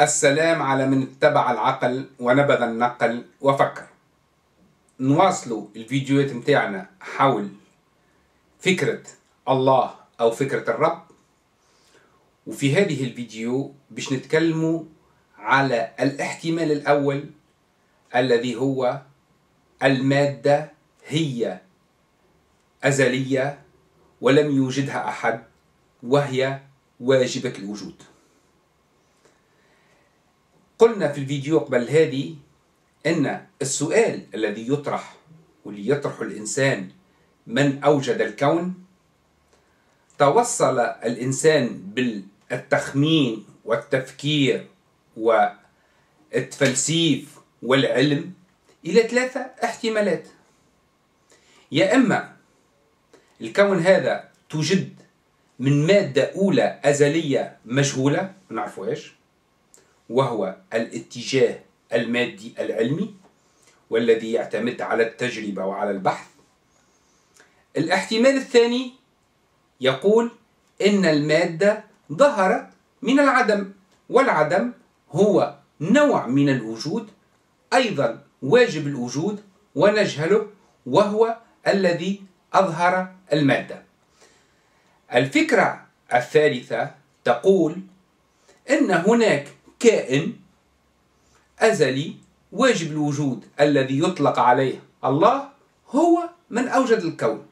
السلام على من اتبع العقل ونبذ النقل وفكر. نواصلوا الفيديوهات متاعنا حول فكرة الله أو فكرة الرب. وفي هذه الفيديو باش نتكلموا على الاحتمال الأول الذي هو المادة هي أزلية ولم يوجدها أحد وهي واجبة الوجود. قلنا في الفيديو قبل هذه أن السؤال الذي يطرح واللي يطرحه الإنسان من أوجد الكون توصل الإنسان بالتخمين والتفكير والتفلسيف والعلم إلى ثلاثة احتمالات. يا إما الكون هذا توجد من مادة أولى أزلية مجهولة ما نعرفوهاش وهو الاتجاه المادي العلمي والذي يعتمد على التجربة وعلى البحث. الاحتمال الثاني يقول إن المادة ظهرت من العدم والعدم هو نوع من الوجود أيضا واجب الوجود ونجهله وهو الذي أظهر المادة. الفكرة الثالثة تقول أن هناك كائن أزلي واجب الوجود الذي يطلق عليه الله هو من أوجد الكون.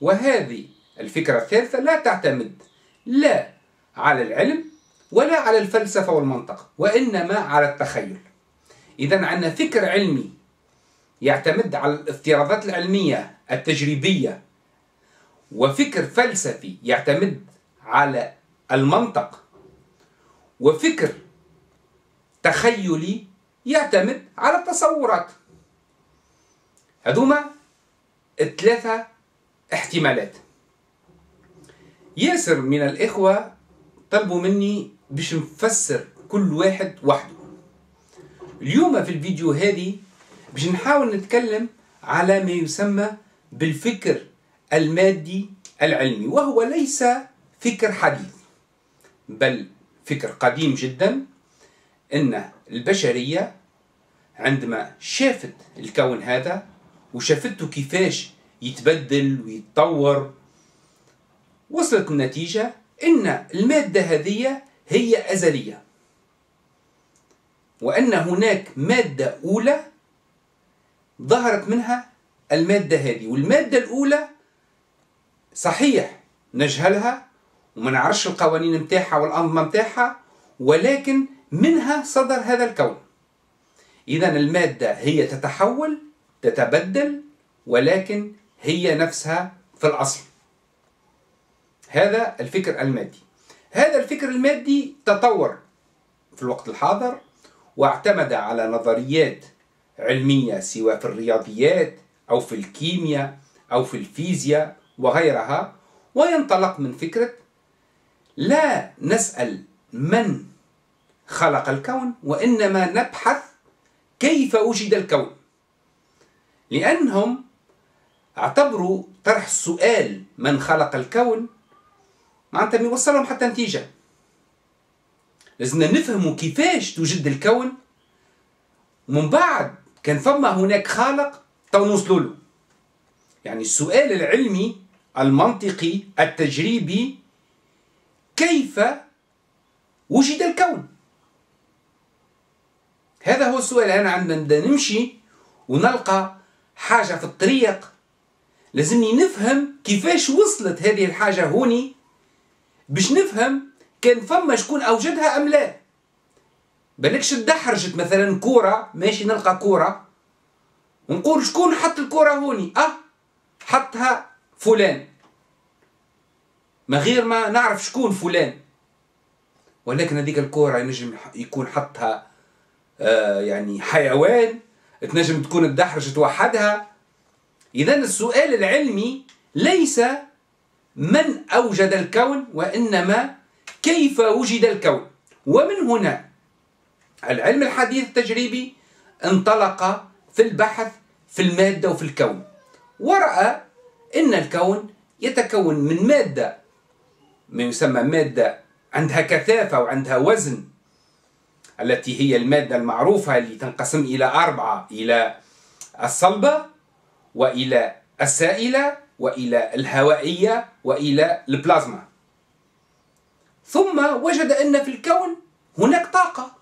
وهذه الفكرة الثالثة لا تعتمد لا على العلم ولا على الفلسفة والمنطق وإنما على التخيل. إذا عندنا فكر علمي يعتمد على الافتراضات العلمية التجريبية وفكر فلسفي يعتمد على المنطق وفكر تخيلي يعتمد على التصورات. هذوما الثلاثة احتمالات. ياسر من الإخوة طلبوا مني باش نفسر كل واحد وحده. اليوم في الفيديو هذه باش نحاول نتكلم على ما يسمى بالفكر المادي العلمي وهو ليس فكر حديث بل فكر قديم جدا إن البشرية عندما شافت الكون هذا وشافته كيفاش يتبدل ويتطور وصلت النتيجة إن المادة هذه هي أزلية. وأن هناك مادة أولى ظهرت منها المادة هذه. والمادة الأولى صحيح نجهلها وما نعرفش القوانين متاعها والأنظمة متاعها ولكن منها صدر هذا الكون. إذا المادة هي تتحول تتبدل ولكن هي نفسها في الأصل. هذا الفكر المادي. هذا الفكر المادي تطور في الوقت الحاضر واعتمد على نظريات علمية سواء في الرياضيات أو في الكيمياء أو في الفيزياء وغيرها وينطلق من فكرة لا نسأل من خلق الكون وإنما نبحث كيف وجد الكون. لأنهم اعتبروا طرح السؤال من خلق الكون معناتها ما يوصلهم حتى نتيجة لازمنا نفهموا كيفاش توجد الكون. ومن بعد كان فما هناك خالق تو نوصلوا له. يعني السؤال العلمي المنطقي التجريبي كيف وجد الكون؟ هذا هو السؤال. أنا عندما نمشي ونلقى حاجة في الطريق لازمني نفهم كيفاش وصلت هذه الحاجة هوني باش نفهم كان فما شكون أوجدها أم لا. بالكش تدحرجت مثلا كورة ماشي نلقى كورة ونقول شكون حط الكورة هوني؟ أه حطها فلان. ما غير ما نعرف شكون فلان. ولكن هذيك الكورة ينجم يكون حطها يعني حيوان تنجم تكون الدحرجة وحدها إذا السؤال العلمي ليس من أوجد الكون وإنما كيف وجد الكون. ومن هنا العلم الحديث التجريبي انطلق في البحث في المادة وفي الكون ورأى أن الكون يتكون من مادة ما يسمى مادة عندها كثافة وعندها وزن التي هي المادة المعروفة اللي تنقسم إلى أربعة إلى الصلبة وإلى السائلة وإلى الهوائية وإلى البلازما. ثم وجد أن في الكون هناك طاقة.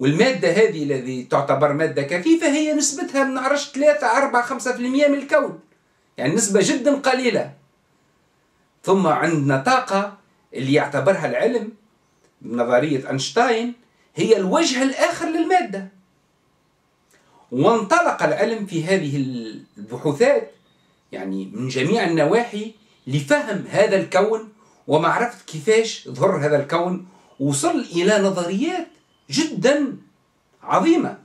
والمادة هذه الذي تعتبر مادة كثيفة هي نسبتها من عرش 3 4 5% من الكون. يعني نسبة جدا قليلة. ثم عندنا طاقة اللي يعتبرها العلم نظرية أينشتاين هي الوجه الآخر للمادة. وانطلق العلم في هذه البحوثات يعني من جميع النواحي لفهم هذا الكون ومعرفة كيفاش ظهر هذا الكون وصل إلى نظريات جدا عظيمة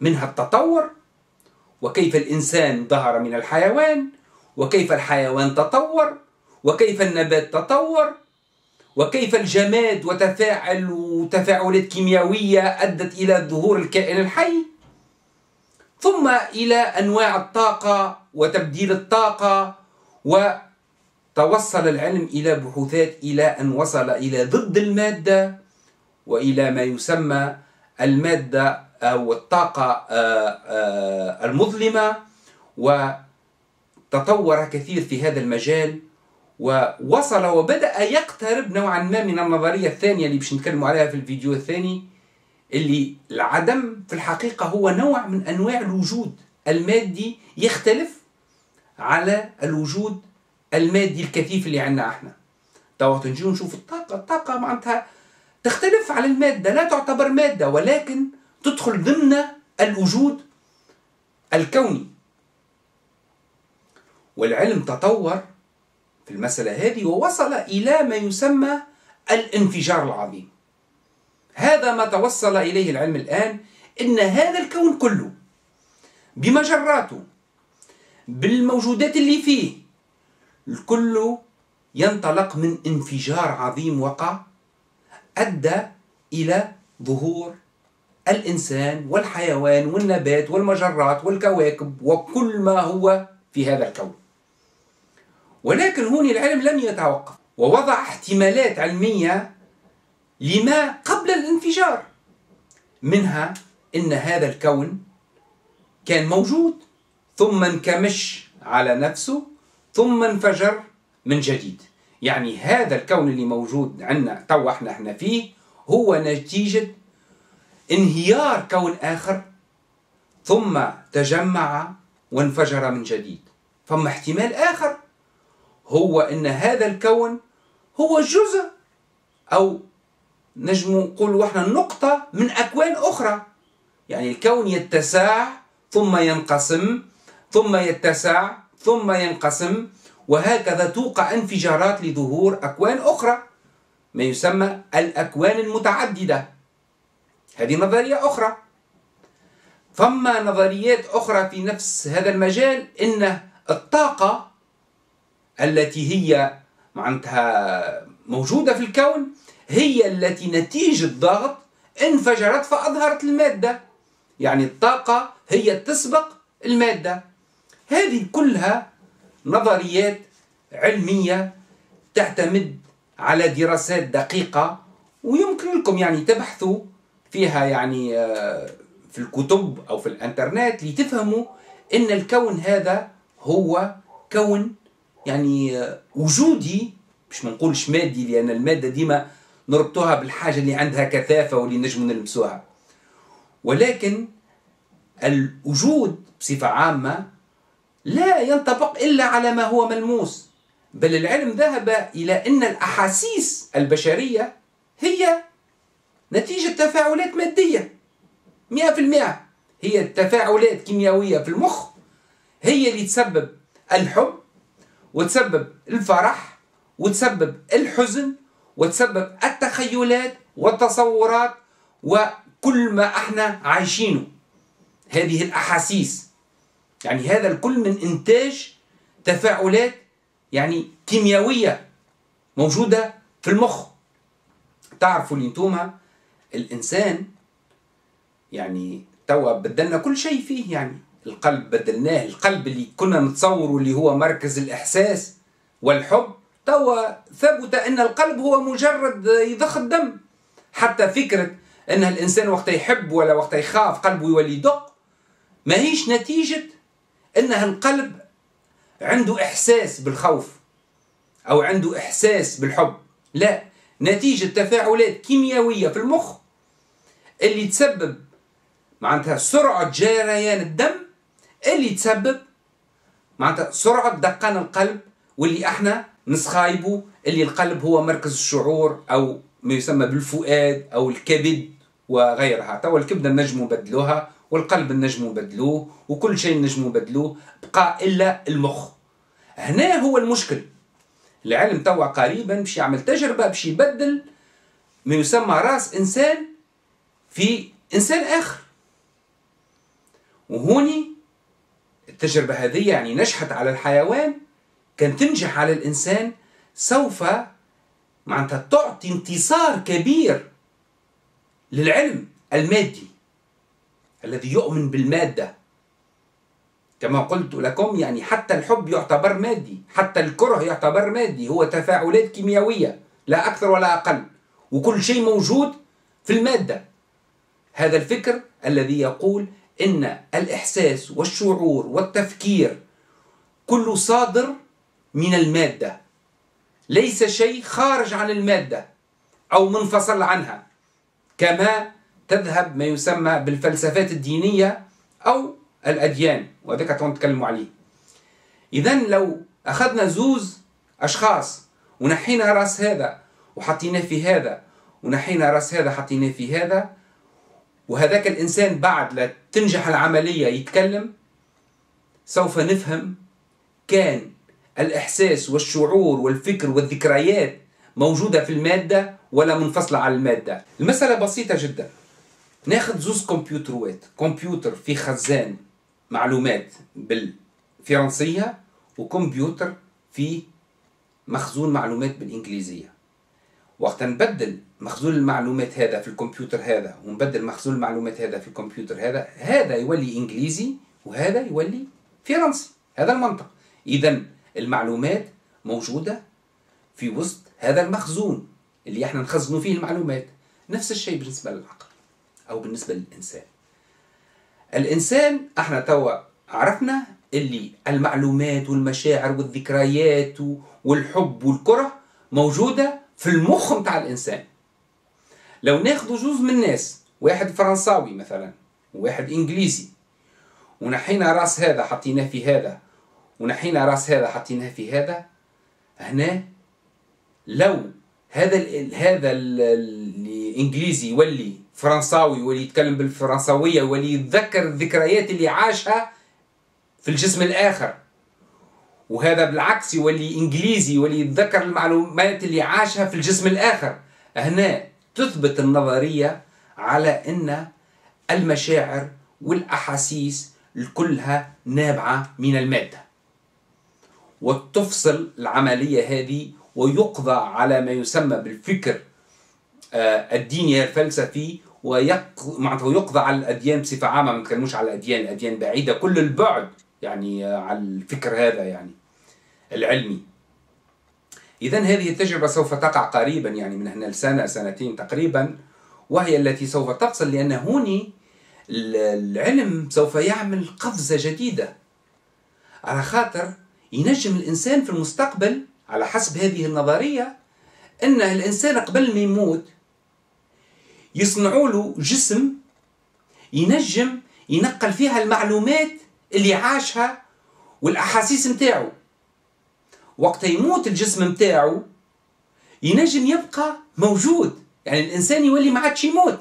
منها التطور وكيف الإنسان ظهر من الحيوان وكيف الحيوان تطور وكيف النبات تطور وكيف الجماد وتفاعل وتفاعلات كيميائية أدت إلى ظهور الكائن الحي؟ ثم إلى أنواع الطاقة وتبديل الطاقة وتوصل العلم إلى بحوثات إلى أن وصل إلى ضد المادة وإلى ما يسمى المادة أو الطاقة آه، آه، المظلمة. وتطور كثير في هذا المجال. ووصل وبدأ يقترب نوعا ما من النظرية الثانية اللي باش نتكلم عليها في الفيديو الثاني اللي العدم في الحقيقة هو نوع من أنواع الوجود المادي يختلف على الوجود المادي الكثيف اللي عندنا إحنا. توا تنجي نشوف الطاقة الطاقة معناتها تختلف على المادة لا تعتبر مادة ولكن تدخل ضمن الوجود الكوني. والعلم تطور في المسألة هذه ووصل إلى ما يسمى الانفجار العظيم. هذا ما توصل إليه العلم الآن إن هذا الكون كله بمجراته بالموجودات اللي فيه الكل ينطلق من انفجار عظيم وقع أدى إلى ظهور الإنسان والحيوان والنبات والمجرات والكواكب وكل ما هو في هذا الكون. ولكن هون العلم لم يتوقف ووضع احتمالات علمية لما قبل الانفجار منها إن هذا الكون كان موجود ثم انكمش على نفسه ثم انفجر من جديد. يعني هذا الكون اللي موجود عندنا تو إحنا إحنا فيه هو نتيجة انهيار كون آخر ثم تجمع وانفجر من جديد. ثم احتمال آخر. هو أن هذا الكون هو جزء أو نجم نقول إحنا نقطة من أكوان أخرى. يعني الكون يتسع ثم ينقسم ثم يتسع ثم ينقسم وهكذا توقع انفجارات لظهور أكوان أخرى ما يسمى الأكوان المتعددة. هذه نظرية أخرى. ثم نظريات أخرى في نفس هذا المجال؟ إن الطاقة التي هي معناتها موجودة في الكون هي التي نتيجة ضغط انفجرت فأظهرت المادة. يعني الطاقة هي تسبق المادة. هذه كلها نظريات علمية تعتمد على دراسات دقيقة ويمكن لكم يعني تبحثوا فيها يعني آه، في الكتب أو في الإنترنت لتفهموا أن الكون هذا هو كون يعني وجودي مش ما نقولش مادي لأن المادة ديما نربطوها بالحاجة اللي عندها كثافة واللي نجم نلمسوها. ولكن الوجود بصفة عامة لا ينطبق إلا على ما هو ملموس. بل العلم ذهب إلى أن الأحاسيس البشرية هي نتيجة تفاعلات في المئة هي تفاعلات كيميائية في المخ هي اللي تسبب الحب وتسبب الفرح وتسبب الحزن وتسبب التخيلات والتصورات وكل ما إحنا عايشينه. هذه الأحاسيس. يعني هذا الكل من إنتاج تفاعلات يعني كيميائيه موجودة في المخ. تعرفوا اللي انتوما الإنسان يعني توا بدلنا كل شيء فيه يعني. القلب بدلناه القلب اللي كنا نتصوره اللي هو مركز الإحساس والحب. توا ثبت أن القلب هو مجرد يضخ الدم. حتى فكرة أن الإنسان وقت يحب ولا وقت يخاف قلبه يولي يدق ما هيش نتيجة أنه القلب عنده إحساس بالخوف أو عنده إحساس بالحب. لا نتيجة تفاعلات كيميائية في المخ اللي تسبب معناتها سرعة جريان الدم اللي تسبب معناتها سرعة دقان القلب واللي إحنا نسخايبه اللي القلب هو مركز الشعور أو ما يسمى بالفؤاد أو الكبد وغيرها. توا الكبدة نجموا بدلوها والقلب نجموا بدلوه وكل شيء نجموا بدلوه بقى إلا المخ. هنا هو المشكل. العلم توا قريبا باش يعمل تجربة باش يبدل ما يسمى رأس إنسان في إنسان آخر. وهوني التجربة هذه يعني نجحت على الحيوان كان تنجح على الإنسان سوف معناتها تعطي انتصار كبير للعلم المادي الذي يؤمن بالمادة. كما قلت لكم يعني حتى الحب يعتبر مادي حتى الكره يعتبر مادي هو تفاعلات كيميائية لا أكثر ولا أقل وكل شيء موجود في المادة. هذا الفكر الذي يقول إن الإحساس والشعور والتفكير كله صادر من المادة. ليس شيء خارج عن المادة أو منفصل عنها كما تذهب ما يسمى بالفلسفات الدينية أو الأديان وهذاك نتكلم عليه. إذا لو أخذنا زوز أشخاص ونحينا رأس هذا وحطيناه في هذا ونحينا رأس هذا حطيناه في هذا وهذاك الإنسان بعد لا تنجح العملية يتكلم سوف نفهم كان الإحساس والشعور والفكر والذكريات موجودة في المادة ولا منفصلة عن المادة. المسألة بسيطة جدا. ناخذ زوز كمبيوتروات. كمبيوتر في خزان معلومات بالفرنسية وكمبيوتر في مخزون معلومات بالإنجليزية. وقت نبدل مخزون المعلومات هذا في الكمبيوتر هذا ونبدل مخزون المعلومات هذا في الكمبيوتر هذا هذا يولي إنجليزي وهذا يولي فرنسي. هذا المنطق. اذا المعلومات موجودة في وسط هذا المخزون اللي إحنا نخزنوا فيه المعلومات. نفس الشيء بالنسبة للعقل أو بالنسبة للإنسان. الإنسان إحنا توا عرفنا اللي المعلومات والمشاعر والذكريات والحب والكره موجودة في المخ متاع الإنسان. لو ناخذوا جزء من الناس واحد فرنساوي مثلا وواحد إنجليزي ونحينا راس هذا حطيناه في هذا ونحينا راس هذا حطيناه في هذا هنا لو هذا ال هذا الانجليزي يولي فرنساوي يولي يتكلم بالفرنساوية يولي يتذكر الذكريات اللي عاشها في الجسم الآخر. وهذا بالعكس يولي إنجليزي يولي يتذكر المعلومات اللي عاشها في الجسم الآخر. هنا تثبت النظرية على إن المشاعر والأحاسيس كلها نابعة من المادة. وتفصل العملية هذه ويقضى على ما يسمى بالفكر آه، الديني الفلسفي ويقضى يقضى على الأديان بصفة عامة ما نتكلموش على الأديان الأديان بعيدة كل البعد يعني آه، على الفكر هذا يعني العلمي. إذا هذه التجربة سوف تقع قريبا يعني من هنا لسنة سنتين تقريبا وهي التي سوف تحصل لأن هوني العلم سوف يعمل قفزة جديدة على خاطر ينجم الإنسان في المستقبل على حسب هذه النظرية أن الإنسان قبل ما يموت يصنعوا له جسم ينجم ينقل فيها المعلومات اللي عاشها والأحاسيس متاعه وقت يموت الجسم متاعه ينجم يبقى موجود. يعني الإنسان يولي ما عادش يموت.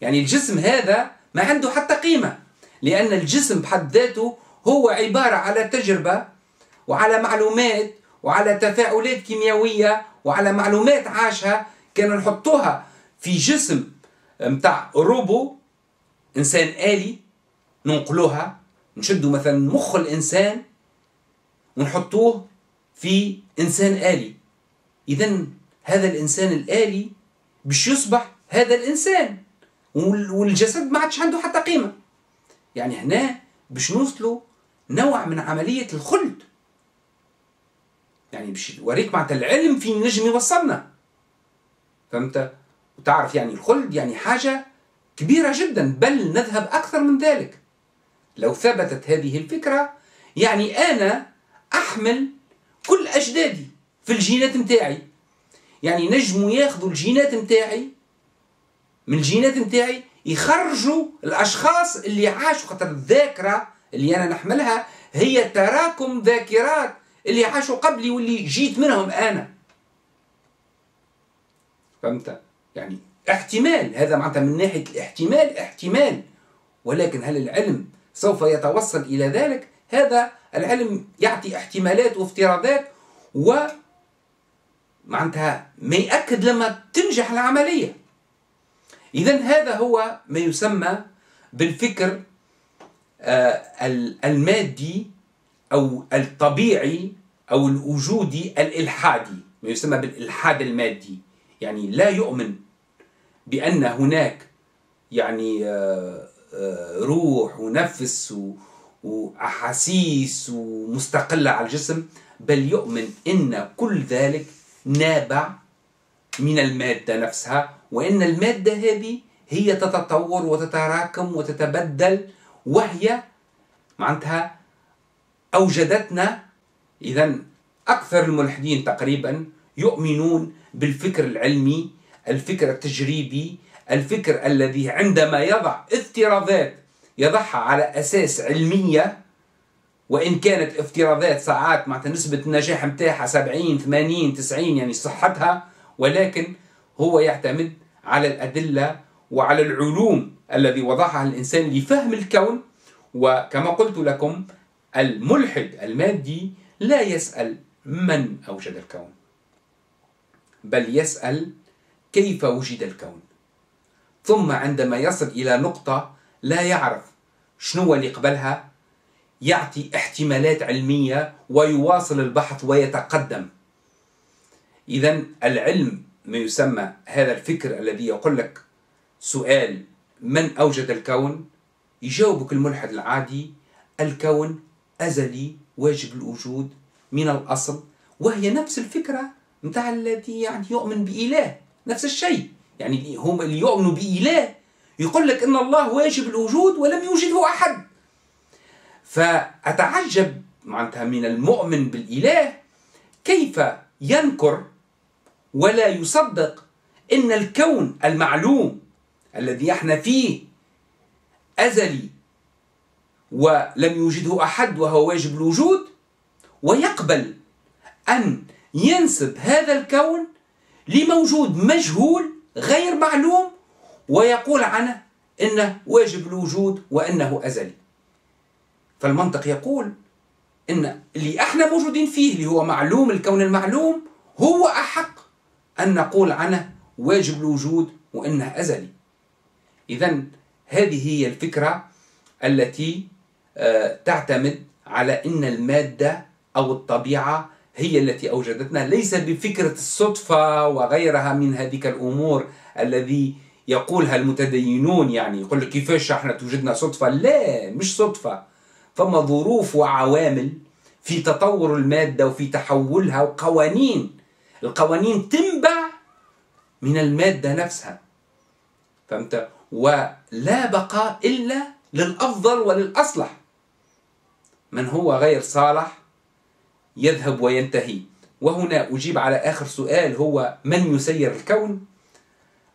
يعني الجسم هذا ما عنده حتى قيمة لأن الجسم بحد ذاته هو عبارة على تجربة وعلى معلومات وعلى تفاعلات كيميائية وعلى معلومات عاشها كانوا نحطوها في جسم متاع روبو إنسان آلي ننقلوها نشدوا مثلا مخ الإنسان ونحطوه في إنسان آلي. إذا هذا الإنسان الآلي باش يصبح هذا الإنسان. والجسد ما عادش عنده حتى قيمة. يعني هنا باش نوصلوا نوع من عملية الخلد. يعني باش وريك معناتها العلم في نجم يوصلنا. فهمت؟ وتعرف يعني الخلد يعني حاجة كبيرة جدا بل نذهب أكثر من ذلك. لو ثبتت هذه الفكرة يعني أنا أحمل كل أجدادي في الجينات متاعي. يعني نجموا ياخذوا الجينات متاعي من الجينات متاعي يخرجوا الأشخاص اللي عاشوا خاطر الذاكرة اللي أنا نحملها هي تراكم ذاكرات اللي عاشوا قبلي واللي جيت منهم أنا. فهمت؟ يعني احتمال هذا معناتها من ناحية الاحتمال احتمال. ولكن هل العلم سوف يتوصل إلى ذلك؟ هذا العلم يعطي احتمالات وافتراضات و معناتها ما يأكد لما تنجح العملية. إذا هذا هو ما يسمى بالفكر آه، المادي أو الطبيعي أو الوجودي الإلحادي. ما يسمى بالإلحاد المادي. يعني لا يؤمن بأن هناك يعني آه، آه، روح ونفس وأحاسيس ومستقلة على الجسم بل يؤمن أن كل ذلك نابع من المادة نفسها وإن المادة هذه هي تتطور وتتراكم وتتبدل وهي معناتها أوجدتنا. إذا أكثر الملحدين تقريبا يؤمنون بالفكر العلمي الفكر التجريبي الفكر الذي عندما يضع افتراضات يضعها على أساس علمية وإن كانت افتراضات ساعات معناتها نسبة النجاح متاعها 70 80 90 يعني صحتها ولكن هو يعتمد على الأدلة وعلى العلوم الذي وضعها الإنسان لفهم الكون. وكما قلت لكم الملحد المادي لا يسأل من أوجد الكون بل يسأل كيف وجد الكون. ثم عندما يصل إلى نقطة لا يعرف شنو اللي قبلها؟ يعطي احتمالات علمية ويواصل البحث ويتقدم. إذا العلم ما يسمى هذا الفكر الذي يقول لك سؤال من أوجد الكون؟ يجاوبك الملحد العادي الكون أزلي واجب الوجود من الأصل وهي نفس الفكرة متاع الذي يعني يؤمن بإله نفس الشيء. يعني هم اللي يؤمنوا بإله يقول لك إن الله واجب الوجود ولم يوجده أحد. فأتعجب معناتها من المؤمن بالإله كيف ينكر ولا يصدق إن الكون المعلوم الذي إحنا فيه أزلي ولم يوجده أحد وهو واجب الوجود ويقبل أن ينسب هذا الكون لموجود مجهول غير معلوم ويقول عنه إنه واجب الوجود وإنه أزلي. فالمنطق يقول إن اللي إحنا موجودين فيه اللي هو معلوم الكون المعلوم هو أحق أن نقول عنه واجب الوجود وأنه أزلي. إذا هذه هي الفكرة التي آه، تعتمد على أن المادة أو الطبيعة هي التي أوجدتنا. ليس بفكرة الصدفة وغيرها من هذه الأمور الذي يقولها المتدينون يعني؟ يقول لك كيفاش إحنا توجدنا صدفة؟ لا مش صدفة. فما ظروف وعوامل في تطور المادة وفي تحولها وقوانين. القوانين تنبع من المادة نفسها. فهمت؟ ولا بقاء إلا للأفضل وللأصلح. من هو غير صالح يذهب وينتهي؟ وهنا أجيب على آخر سؤال هو من يسير الكون؟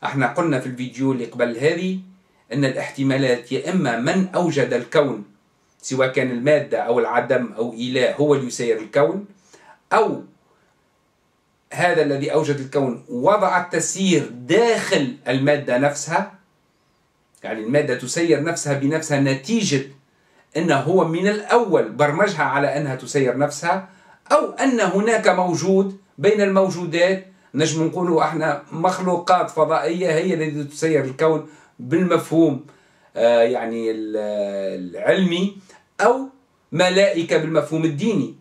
إحنا قلنا في الفيديو اللي قبل هذه أن الاحتمالات يا إما من أوجد الكون سواء كان المادة أو العدم أو إله هو اللي يسير الكون أو هذا الذي أوجد الكون وضع التسيير داخل المادة نفسها. يعني المادة تسير نفسها بنفسها نتيجة أنه هو من الأول برمجها على أنها تسير نفسها أو أن هناك موجود بين الموجودات نجم نقولوا إحنا مخلوقات فضائية هي التي تسير الكون بالمفهوم آه يعني العلمي أو ملائكة بالمفهوم الديني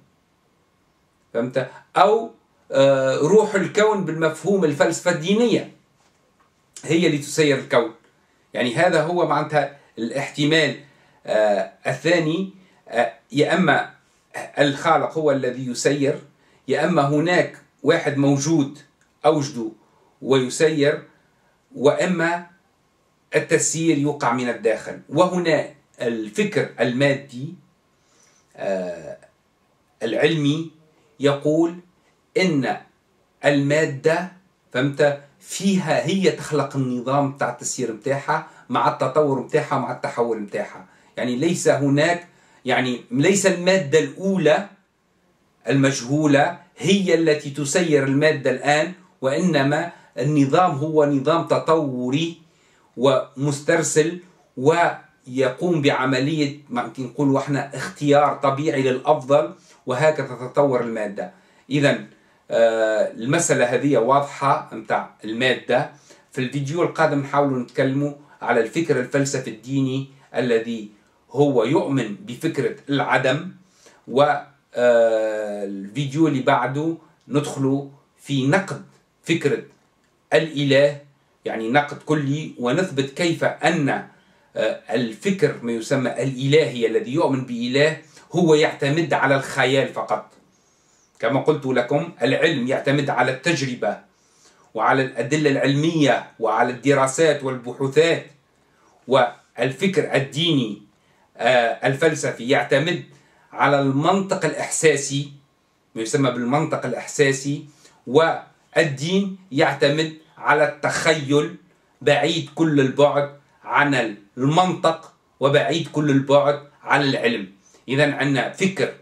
فهمت؟ أو آه، روح الكون بالمفهوم الفلسفة الدينية هي اللي تسير الكون يعني هذا هو معناتها الاحتمال آه، الثاني يا أما الخالق هو الذي يسير يا أما هناك واحد موجود أوجده ويسير وإما التسيير يوقع من الداخل. وهنا الفكر المادي آه، العلمي يقول إن المادة فهمت؟ فيها هي تخلق النظام بتاع التسيير متاعها مع التطور متاعها مع التحول متاعها يعني ليس هناك يعني ليس المادة الأولى المجهولة هي التي تسير المادة الآن وإنما النظام هو نظام تطوري ومسترسل ويقوم بعملية ممكن نقول إحنا اختيار طبيعي للأفضل وهكذا تتطور المادة. إذا آه، المسألة هذه واضحة متاع المادة. في الفيديو القادم نحاول نتكلموا على الفكر الفلسفي الديني الذي هو يؤمن بفكرة العدم والفيديو آه، اللي بعده ندخل في نقد فكرة الإله يعني نقد كلي ونثبت كيف أن آه، الفكر ما يسمى الإلهي الذي يؤمن بإله هو يعتمد على الخيال فقط. كما قلت لكم العلم يعتمد على التجربة وعلى الأدلة العلمية وعلى الدراسات والبحوثات. والفكر الديني آه، الفلسفي يعتمد على المنطق الإحساسي ما يسمى بالمنطق الإحساسي والدين يعتمد على التخيل بعيد كل البعد عن المنطق وبعيد كل البعد عن العلم. إذا عندنا فكر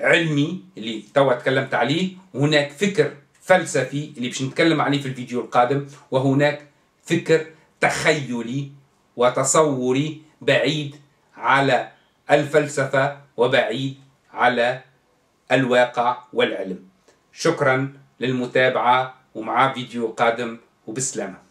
علمي اللي توا تكلمت عليه وهناك فكر فلسفي اللي باش نتكلم عليه في الفيديو القادم وهناك فكر تخيلي وتصوري بعيد على الفلسفة وبعيد على الواقع والعلم. شكرا. للمتابعة ومع فيديو قادم وبسلامة.